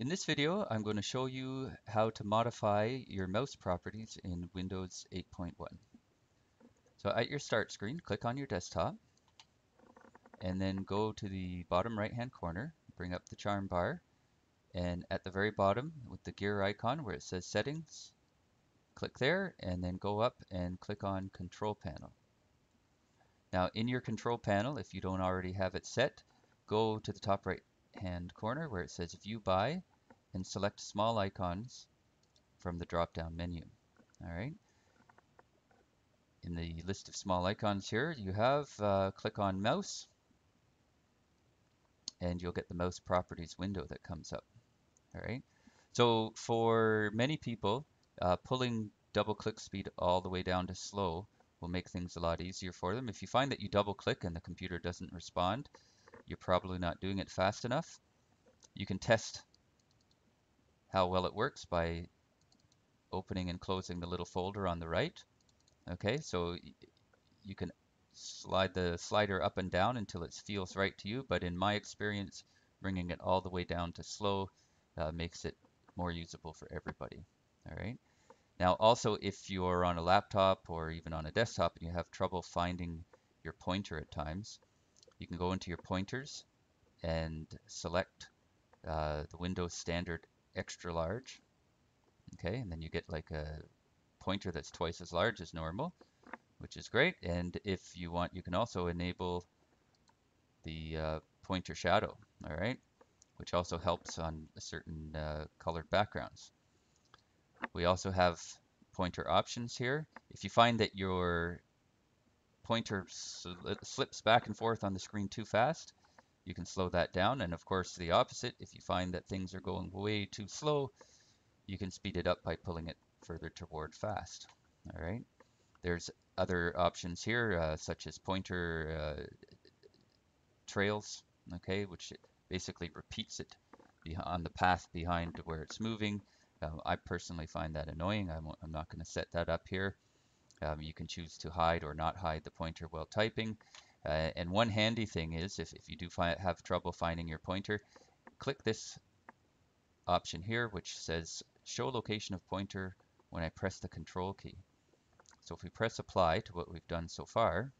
In this video, I'm going to show you how to modify your mouse properties in Windows 8.1. So at your start screen, click on your desktop and then go to the bottom right hand corner, bring up the charm bar and at the very bottom with the gear icon where it says settings, click there and then go up and click on control panel. Now in your control panel, if you don't already have it set, go to the top right hand corner where it says view by and select small icons from the drop down menu. All right. In the list of small icons here, you have uh, click on mouse and you'll get the mouse properties window that comes up. All right. So for many people, uh, pulling double click speed all the way down to slow will make things a lot easier for them. If you find that you double click and the computer doesn't respond, you're probably not doing it fast enough. You can test how well it works by opening and closing the little folder on the right. Okay, so you can slide the slider up and down until it feels right to you, but in my experience, bringing it all the way down to slow uh, makes it more usable for everybody. All right. Now, also, if you're on a laptop or even on a desktop and you have trouble finding your pointer at times, you can go into your pointers and select uh, the Windows Standard extra large. Okay, and then you get like a pointer that's twice as large as normal, which is great. And if you want, you can also enable the uh, pointer shadow, all right, which also helps on certain uh, colored backgrounds. We also have pointer options here. If you find that your pointer slips back and forth on the screen too fast, you can slow that down. And of course, the opposite, if you find that things are going way too slow, you can speed it up by pulling it further toward fast. All right. There's other options here, uh, such as pointer uh, trails, okay, which basically repeats it on the path behind where it's moving. Uh, I personally find that annoying. I'm, I'm not going to set that up here. Um, you can choose to hide or not hide the pointer while typing. Uh, and one handy thing is if, if you do have trouble finding your pointer, click this option here which says show location of pointer when I press the control key. So if we press apply to what we've done so far,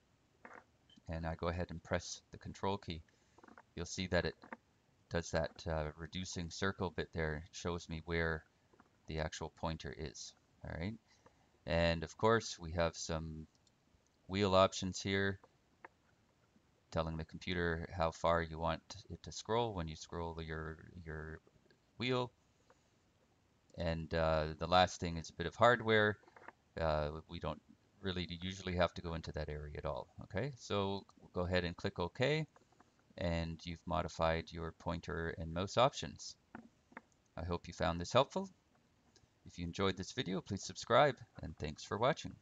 and I go ahead and press the control key, you'll see that it does that uh, reducing circle bit there, shows me where the actual pointer is. All right. And of course, we have some wheel options here telling the computer how far you want it to scroll when you scroll your your wheel. And uh, the last thing is a bit of hardware. Uh, we don't really usually have to go into that area at all. Okay, so we'll go ahead and click OK, and you've modified your pointer and mouse options. I hope you found this helpful. If you enjoyed this video, please subscribe, and thanks for watching.